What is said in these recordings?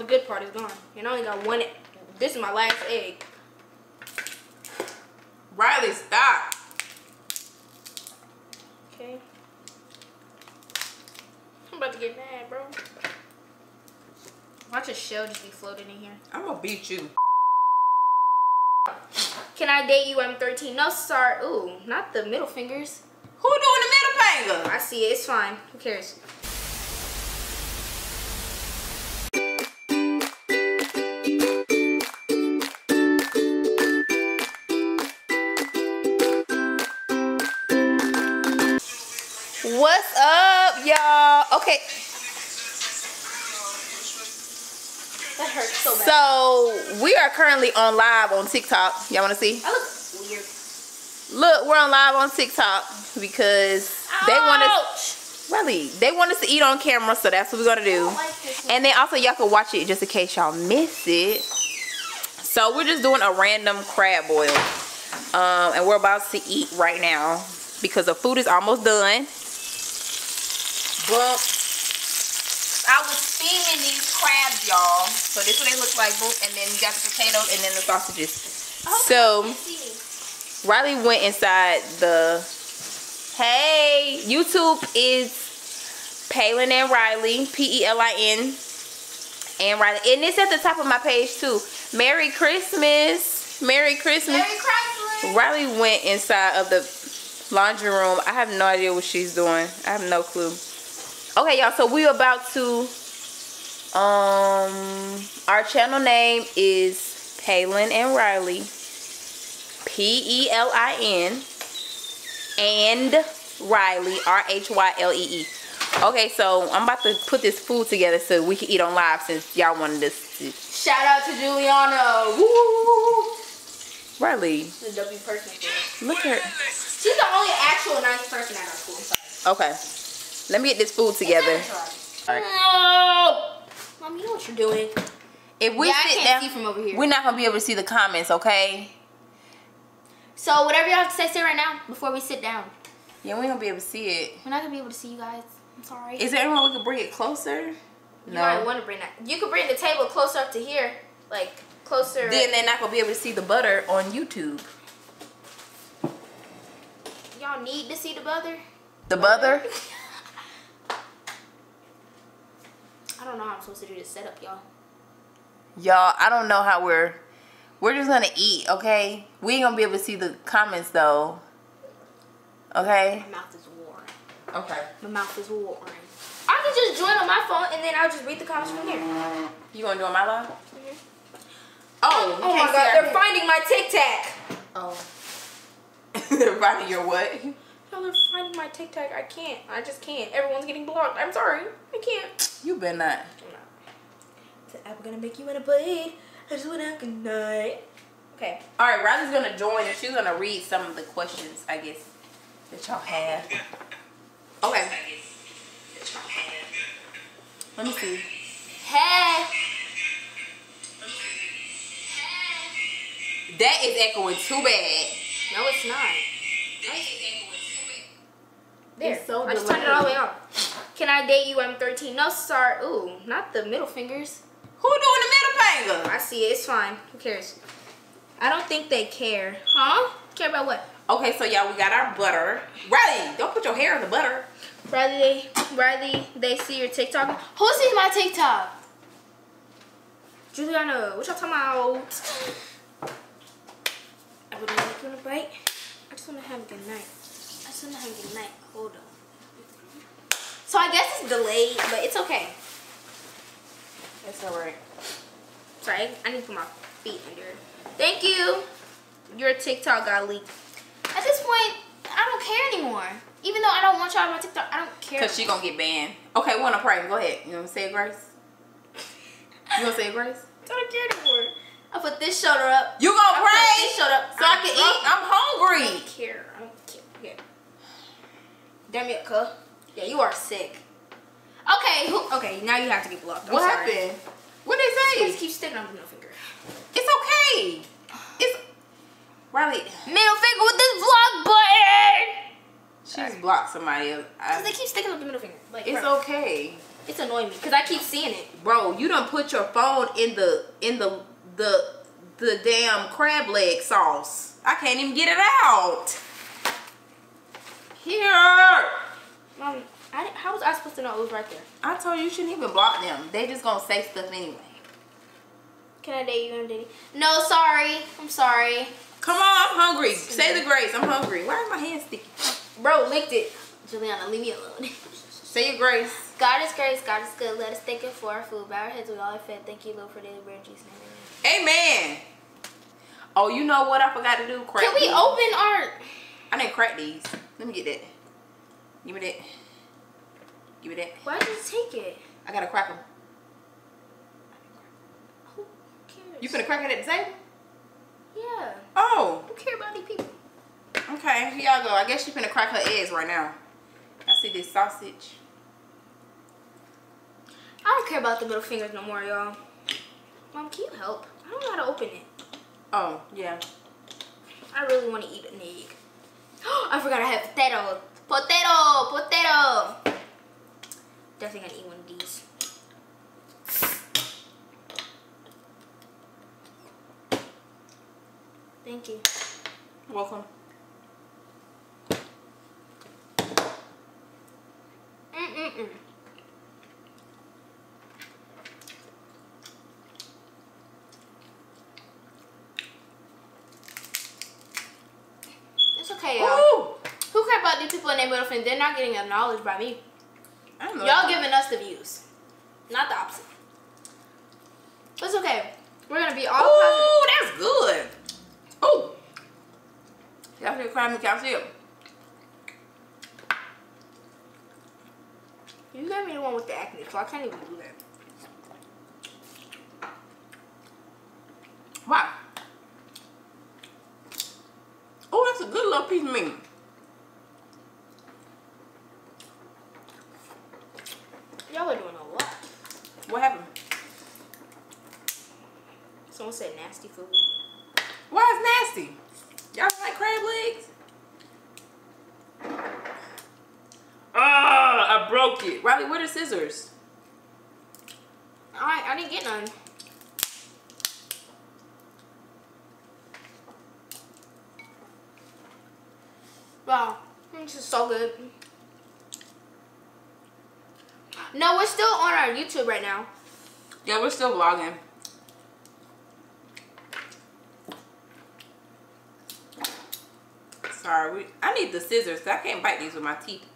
the good part is gone. And I only got one. This is my last egg. Rhylee, stop. Okay. I'm about to get mad, bro. Watch a shell just be floating in here. I'm gonna beat you. Can I date you? I'm 13. No, sorry. Ooh, not the middle fingers. Who doing the middle finger? I see it. It's fine. Who cares? What's up, y'all? Okay, That hurts so bad. so we are currently on live on TikTok. Y'all wanna see? I look weird. Look, we're on live on TikTok because they want us really they want us to eat on camera, so that's what we're gonna do. don't like. And then also y'all can watch it just in case y'all miss it. So we're just doing a random crab boil. Um, and we're about to eat right now because the food is almost done. But I was steaming these crabs, y'all. So this is what they look like. Boom. And then you got the potatoes and then the sausages. I So you can see. Rhylee went inside the. Hey, YouTube is Pelin and Rhylee, P E L I N, and Rhylee, and it's at the top of my page too. Merry Christmas, Merry Christmas. Merry Chrysler. Rhylee went inside of the laundry room. I have no idea what she's doing. I have no clue. Okay, y'all. So we are about to. Um, our channel name is Pelin and Rhylee. P E L I N and Rhylee R H Y L E E. Okay, so I'm about to put this food together so we can eat on live since y'all wanted this. To... Shout out to Juliana. Woo! Rhylee, The W person. look at her. She's the only actual nice person at our school. Sorry. Okay, let me get this food together. Alright. No! Mom, you know what you're doing. If we yeah, I sit can't down, see from over here. we're not gonna be able to see the comments. Okay? so whatever y'all have to say, say right now before we sit down. Yeah, we ain't gonna be able to see it. We're not gonna be able to see you guys. I'm sorry. Is there anyone we could bring it closer? you might want to bring that. You could bring the table closer up to here, like closer. Then they're not gonna be able to see the butter on YouTube. y'all need to see the butter. The butter? I don't know how I'm supposed to do this setup, y'all. Y'all, I don't know how we're we're just gonna eat, okay? We ain't gonna be able to see the comments though. Okay? My mouth is warm. Okay. My mouth is warm. I can just join on my phone and then I'll just read the comments from here. You gonna do it my live? Mhm. Oh, Oh my god, they're finding my TikTok. Oh. they're finding your what? No, they're finding my TikTok. I can't. I just can't. Everyone's getting blocked. I'm sorry. I can't. You better not. I'm not. Is the apple gonna make you wanna play? I just wanna have a good night. Okay. Alright, Rhylee's gonna join and she's gonna read some of the questions, I guess, that y'all have. Okay. Let me see. Hey. That is echoing too bad. No, it's not. That is echoing too bad. There. It's so I just turned it all the way off. Can I date you? I'm 13. No, sorry. Ooh, not the middle fingers. Who doing the middle finger? I see it. It's fine. Who cares? I don't think they care. Huh? Care about what? Okay, so y'all, we got our butter. Rhylee, don't put your hair in the butter. Rhylee, Rhylee, they see your TikTok. Who sees my TikTok? Juliana, what y'all talking about? I would like you want a bite. I just want to have a good night. I just want to have a good night. Hold on. So I guess it's delayed, but it's okay. That's alright. Sorry, I need to put my feet under. Thank you. Your TikTok got leaked. At this point, I don't care anymore. Even though I don't want y'all on my TikTok, I don't care. Cause she gonna get banned. Okay, we wanna pray. Go ahead. You wanna say grace? You wanna say grace? I don't care anymore. I put this shoulder up. You gonna put pray? this shoulder up so I'm I can drunk. eat. I'm I hungry. don't care. I don't care. Okay. Damn it, cuh. Yeah, you are sick. Okay, who? Okay, now you have to get blocked. I'm What sorry. happened? What they say? just keep sticking up your middle finger. It's okay. It's Rhylee. Middle finger with this vlog button. She's blocked somebody else. Cause they keep sticking up the middle finger. Like, it's bro. okay. It's annoying me because I keep seeing it. Bro, you don't put your phone in the in the the the damn crab leg sauce. I can't even get it out. Here. Mom, I, how was I supposed to know it was right there? I told you you shouldn't even block them. They just gonna say stuff anyway. Can I date you, Diddy? No, sorry. I'm sorry. Come on, I'm hungry. Say the grace. I'm hungry. Why is my hand sticky? Bro, licked it. Juliana, leave me alone. Say your grace. God is grace, God is good. Let us thank Him for our food. Bow our heads, we all have fed. Thank you, Lord, for daily bread Jesus' name. Amen. Oh, you know what I forgot to do? Crack Can we these. open our... I didn't crack these. Let me get that. Give me that. Give me that. Why did you take it? I gotta crack them. Who cares? You finna crack it at the table? Yeah. Oh, Who care about these people? okay. Here y'all go. I guess she finna crack her eggs right now. I see this sausage. I don't care about the middle fingers no more, y'all. Mom, can you help? I don't know how to open it. Oh, yeah. I really want to eat an egg. I forgot I have potato. Potato! Potato! Definitely gonna eat one of these. Thank you. Welcome. Mm-mm-mm. It's okay, y'all. Who care about these people in their middle finger? They're not getting acknowledged by me. Y'all giving us the views, not the opposite. But it's okay. We're gonna be all positive. Ooh, that's good. Ooh. Y'all should cry me calcium. You gave me the one with the acne, so I can't even do that. Wow. Oh, that's a good little piece of meat. Y'all are doing a lot. What happened? Someone said nasty food. Why is nasty? Y'all don't like crab legs? Ah, I broke it. Riley, where the scissors? Alright, I didn't get none. Wow, this is so good. No, we're still on our YouTube right now. Yeah, we're still vlogging. Sorry, we, I need the scissors. I can't bite these with my teeth.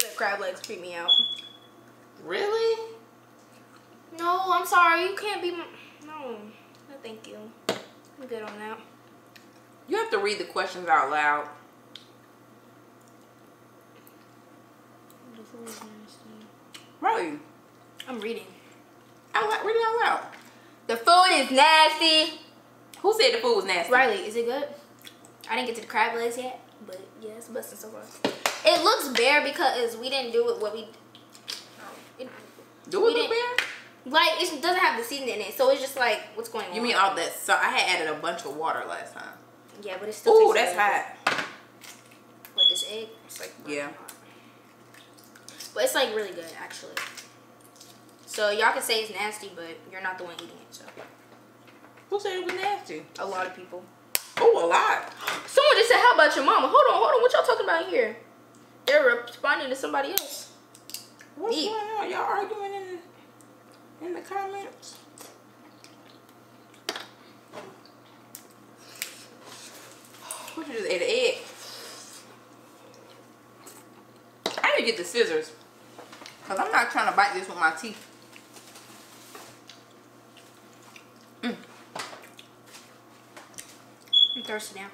Said crab legs creep me out. Really? No, I'm sorry. You can't be. No, no, thank you. I'm good on that. You have to read the questions out loud. The food is. Rhylee, I'm reading. out loud, read it out loud. The food is nasty. Who said the food was nasty? Rhylee, is it good? I didn't get to the crab legs yet, but yeah, it's busting so far. It looks bare because we didn't do it what we. It, Do We it look didn't- like it doesn't have the seasoning in it, so it's just like what's going on. You mean all that? So I had added a bunch of water last time. Yeah, but it's still. Ooh, that's hot. Like this egg, it's like Yeah. but it's like really good actually. So y'all can say it's nasty, but you're not the one eating it. So Who said it was nasty? a lot of people. Oh, a lot. Someone just said, "How about your mama?" Hold on, hold on. What y'all talking about here? They're responding to somebody else. What's Deep. going on? Y'all arguing in the in the comments? What you just ate an egg? I need to get the scissors. Cause I'm not trying to bite this with my teeth. Mm. I'm thirsty now.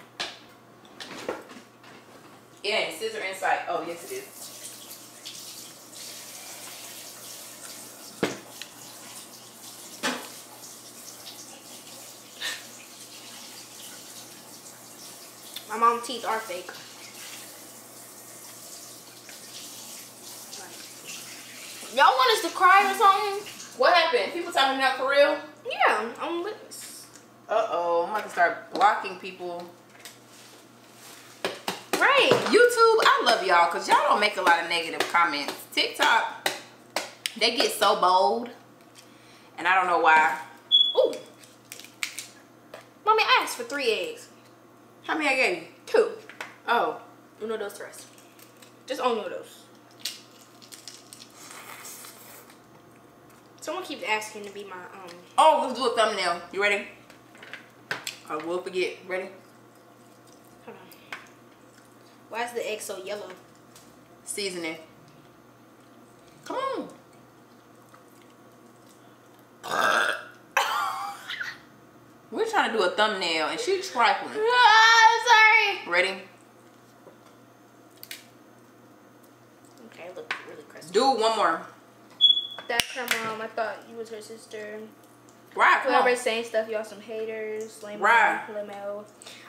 It ain't scissor inside. Oh yes it is. My mom's teeth are fake. Y'all want us to cry or something? What happened? People talking about for real? Yeah, I'm witness. Uh oh, I'm about to start blocking people. Right. YouTube, I love y'all because y'all don't make a lot of negative comments. TikTok, they get so bold. And I don't know why. Ooh. Mommy, I asked for three eggs. How many I gave you? Two. Oh. Uno dos tres. Just uno dos. Someone keeps asking to be my um. Oh, let's do a thumbnail. You ready? I will forget. Ready? Why is the egg so yellow? Seasoning. Come on. We're trying to do a thumbnail and she's trifling. Ah, sorry. Ready? Okay, it looked really crispy. Do one more. That's her mom. I thought you was her sister. Right, come Whoever's saying stuff, y'all some haters. Lame Right.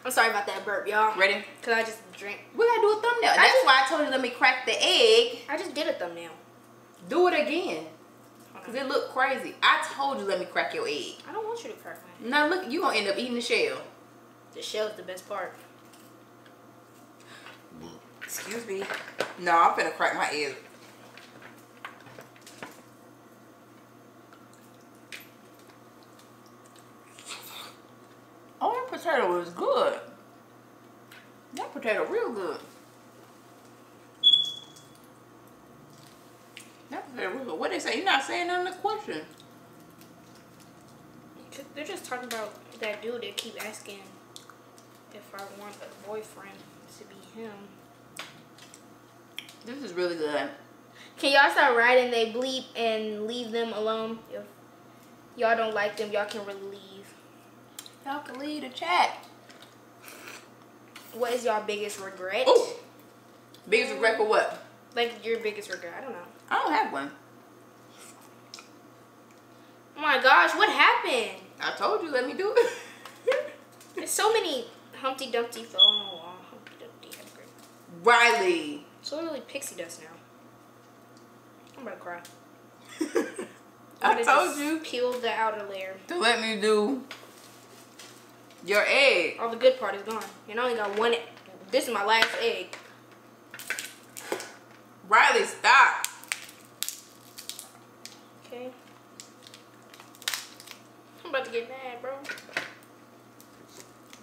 I'm sorry about that burp, y'all. Ready? Cause I just drink. We gotta do a thumbnail. That's just- why I told you let me crack the egg. I just did a thumbnail. Do it again. Cause it looked crazy. I told you let me crack your egg. I don't want you to crack mine. Now look, you gonna end up eating the shell. The shell's the best part. Excuse me. No, I'm gonna crack my egg. Potato is good. That potato real good. That potato real good. What they say? You're not saying nothing to the question. They're just talking about that dude that keep asking if I want a boyfriend to be him. This is really good. Can y'all start writing they bleep and leave them alone? If y'all don't like them, y'all can really leave. Y'all can leave the chat. What is y'all biggest regret? Ooh. Biggest regret for what? Like your biggest regret? I don't know. I don't have one. Oh my gosh, what happened? I told you, let me do it. There's so many Humpty Dumpty fell on the wall. Humpty Dumpty had a great. Rhylee. It's literally pixie dust now. I'm about to cry. I told just you Peeled the outer layer. to let me do your egg. All the good part is gone. And I only got one. This is my last egg. Rhylee, stop. Okay. I'm about to get mad, bro.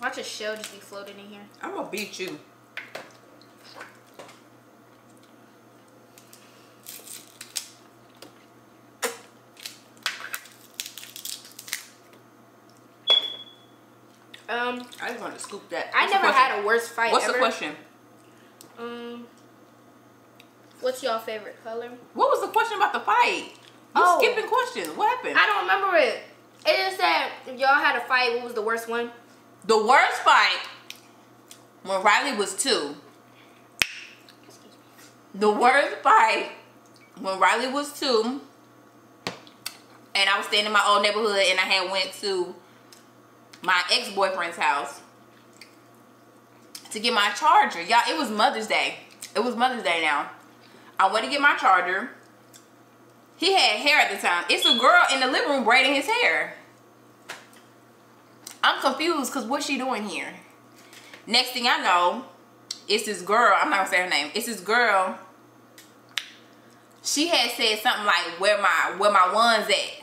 Watch a shell just be floating in here. I'm gonna beat you. Um, I just want to scoop that. I What's the never had a worse fight What's ever. the question? Um, what's your favorite color? What was the question about the fight? You Oh. skipping questions. What happened? I don't remember it. It just said if y'all had a fight, what was the worst one? the worst fight when Rhylee was two. The worst fight when Rhylee was two, and I was staying in my old neighborhood, and I had went to my ex boyfriend's house to get my charger. Y'all, it was Mother's Day. It was Mother's Day now. I went to get my charger. He had hair at the time. It's a girl in the living room braiding his hair. I'm confused because what's she doing here? Next thing I know, it's this girl. I'm not gonna say her name. It's this girl. She had said something like, "Where my where my ones at?"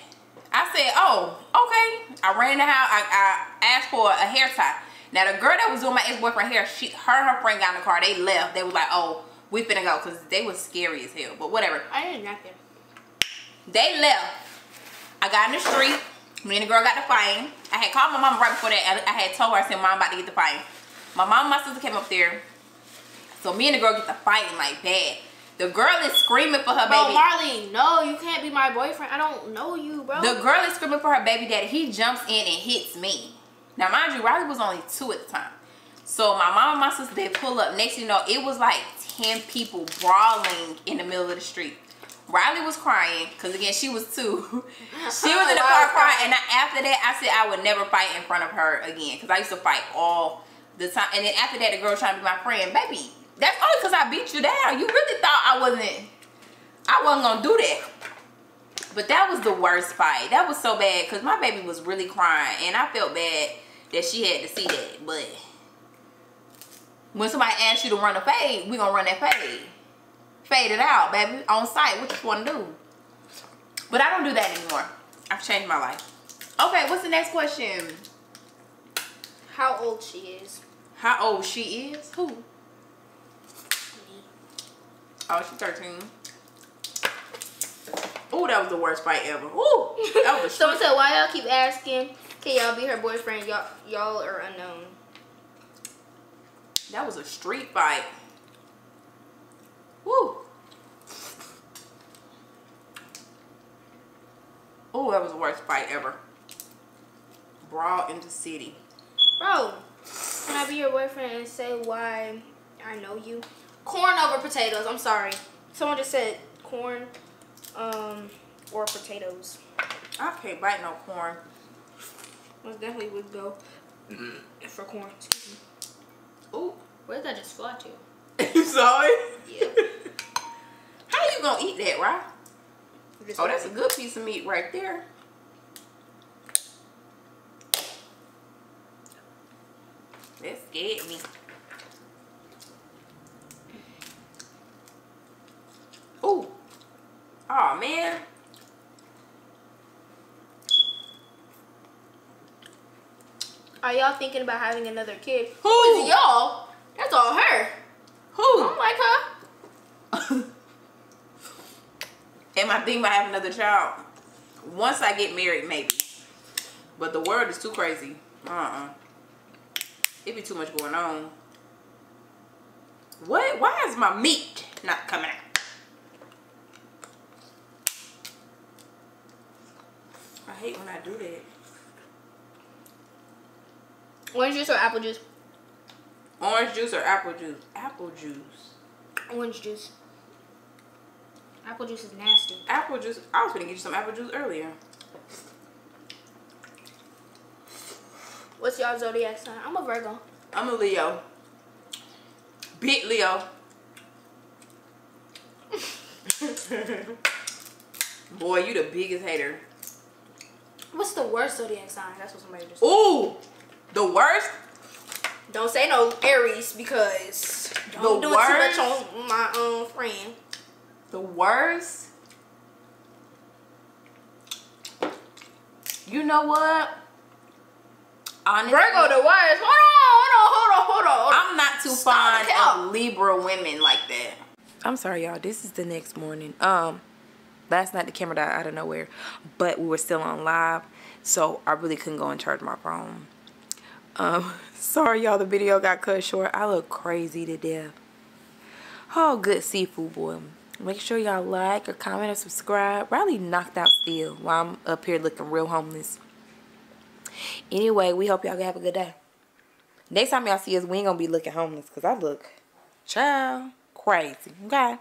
I said, "Oh, okay." I ran the house. I, I asked for a hair tie. Now the girl that was doing my ex boyfriend hair, she her and her friend got in the car. They left. They was like, "Oh, we finna go," because they was scary as hell. But whatever. I didn't nothing. They left. I got in the street. Me and the girl got the fighting. I had called my mom right before that. I, I had told her, I said, Mom, I'm about to get the fighting. My mom and my sister came up there. So me and the girl get the fighting like bad. The girl is screaming for her Bro, baby. Marley, no, you can't be my boyfriend. I don't know you, bro. The girl is screaming for her baby daddy. He jumps in and hits me. Now, mind you, Rhylee was only two at the time. So my mom and my sister, they pull up. Next thing you know, it was like 10 people brawling in the middle of the street. Rhylee was crying because again she was two. she was in the car crying, and I, after that I said I would never fight in front of her again because I used to fight all the time. And then after that, the girl trying to be my friend, baby. That's only because I beat you down. You really thought I wasn't. I wasn't gonna do that. But that was the worst fight. That was so bad because my baby was really crying, and I felt bad that she had to see that. But when somebody asks you to run a fade, we gonna run that fade. Fade it out, baby, on site. What you wanna do? But I don't do that anymore. I've changed my life. Okay, what's the next question? How old she is. How old she is? Who? Me. Oh, she's 13. Oh, that was the worst fight ever. Ooh, that was Someone said, why y'all keep asking, can y'all be her boyfriend? Y'all y'all are unknown. That was a street fight. Woo. Oh, that was the worst fight ever. Brawl in the city. Bro, can I be your boyfriend and say why I know you? Corn over potatoes. I'm sorry. Someone just said corn um, or potatoes. I can't bite no corn. Most definitely would go for corn. Excuse me. Ooh. Where did that just fly to? you saw it? Yeah. How you gonna eat that, right? Just Oh, that's a good piece of meat right there. That scared me. Ooh. Are y'all thinking about having another kid? Who? is y'all? That's all her. Who? I don't like her. Am I thinking about having another child? Once I get married, maybe. But the world is too crazy. Uh-uh. It be too much going on. What? Why is my meat not coming out? I hate when I do that. Orange juice or apple juice? Orange juice or apple juice? Apple juice. Orange juice. Apple juice is nasty. Apple juice. I was gonna get you some apple juice earlier. What's y'all zodiac sign? I'm a Virgo. I'm a Leo. Big Leo. Boy, you the biggest hater. What's the worst zodiac sign? That's what somebody just. Ooh, the worst. Don't say no Aries because don't The do it too much on my own friend. The worst. You know what? Honestly, Virgo the worst. Hold on, hold on, hold on, hold on. Hold on. I'm not too Stop fond of Libra women like that. I'm sorry, y'all. This is the next morning. Um, last night the camera died out of nowhere, but we were still on live, so I really couldn't go and charge my phone. Um, sorry, y'all. The video got cut short. I look crazy to death. Oh, good seafood, boy. Make sure y'all like or comment or subscribe. Rhylee knocked out still while I'm up here looking real homeless. Anyway, we hope y'all have a good day. Next time y'all see us, we ain't gonna be looking homeless because I look child crazy. Okay.